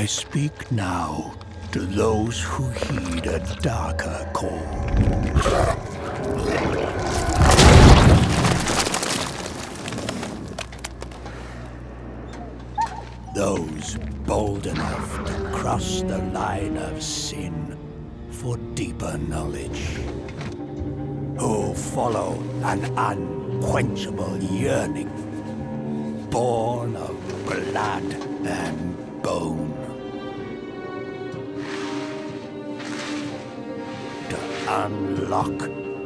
I speak now to those who heed a darker call. Those bold enough to cross the line of sin for deeper knowledge. Who follow an unquenchable yearning, born of blood and bone. Unlock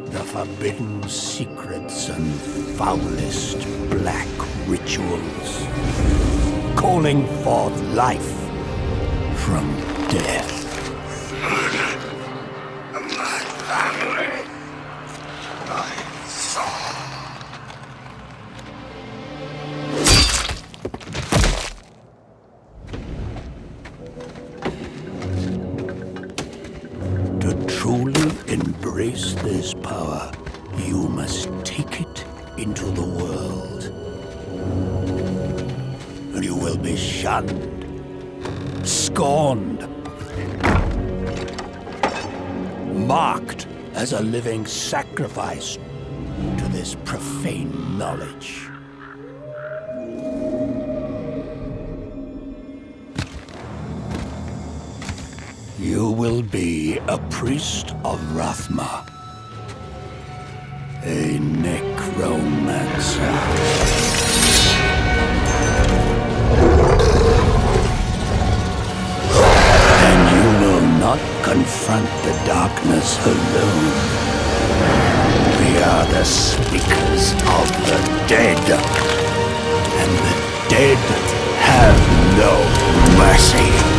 the forbidden secrets and foulest black rituals calling forth life from death. Embrace this power, you must take it into the world. And you will be shunned, scorned, marked as a living sacrifice to this profane knowledge. Will be a priest of Rathma, a necromancer. And you will not confront the darkness alone. We are the speakers of the dead, and the dead have no mercy.